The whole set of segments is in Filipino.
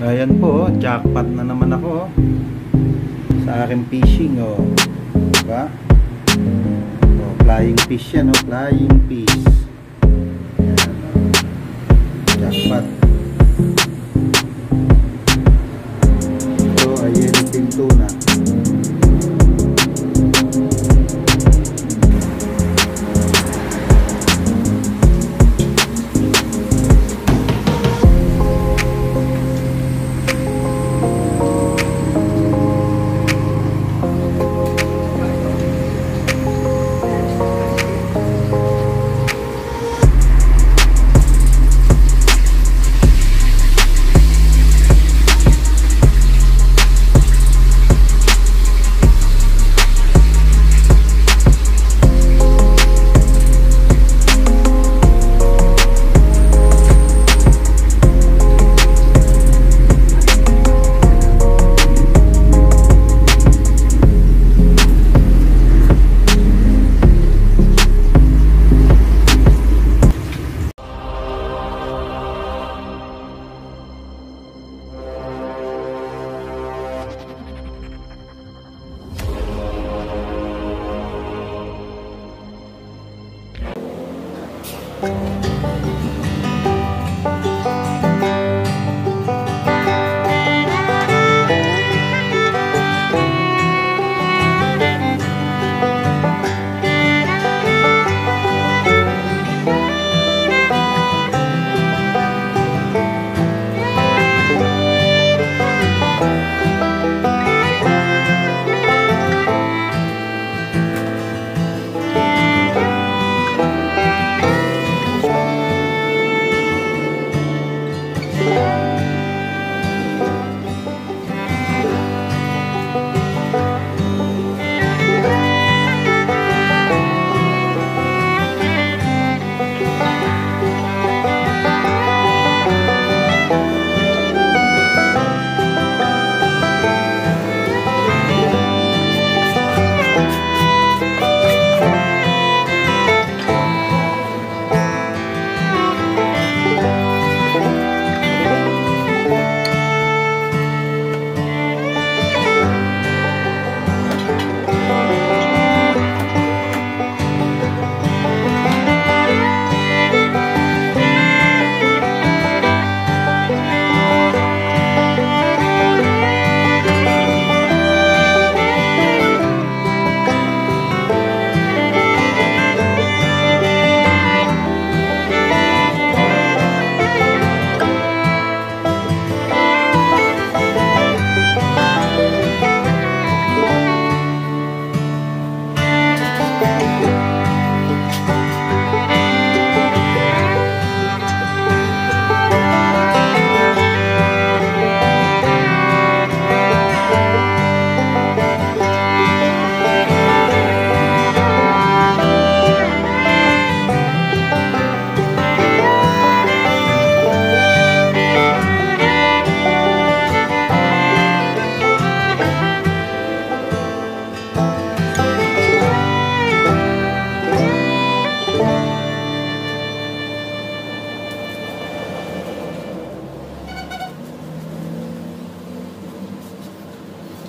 Ayan po, jackpot na naman ako. Sa aking fishing, oh. Diba? Oh, flying fish yan, oh. Flying fish. Ayan, oh. Jackpot. So, ayan, pinto na.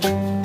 you